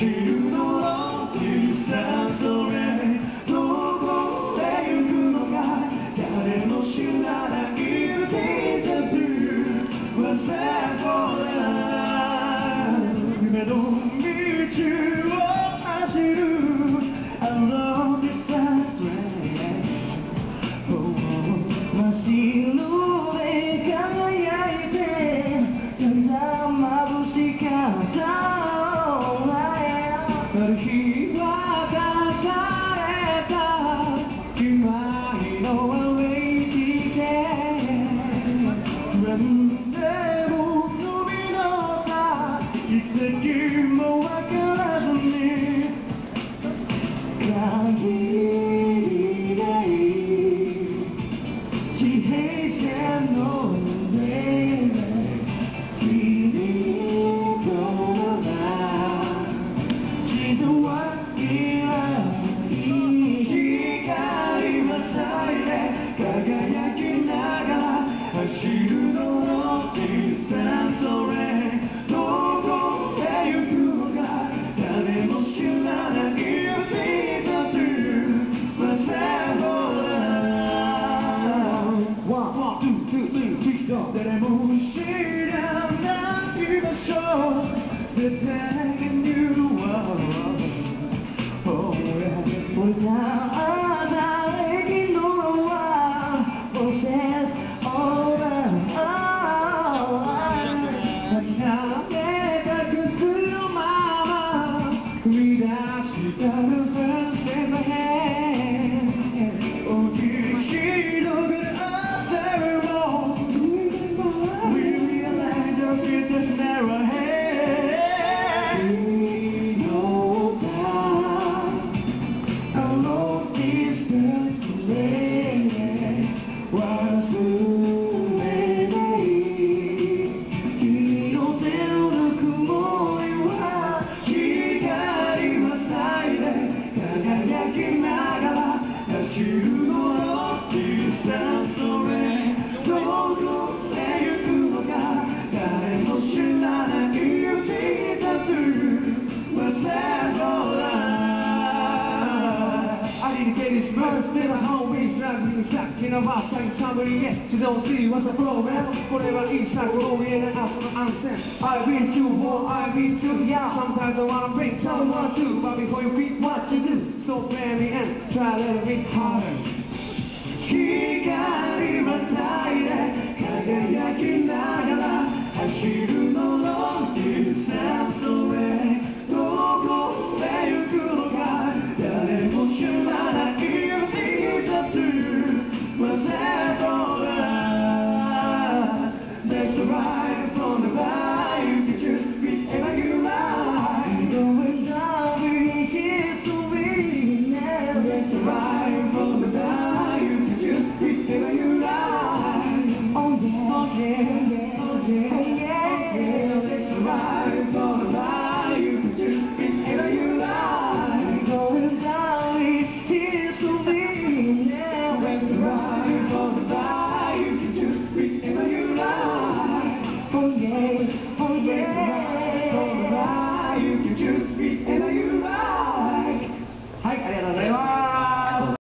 see here. Without a friend in my hand, oh, you in a rock like somebody yet You don't see what's the program Whatever it's like going in and out from the onset I read you, or I read you Yeah, sometimes I wanna break someone to. But before you read what you do so marry and try to be harder. Cause we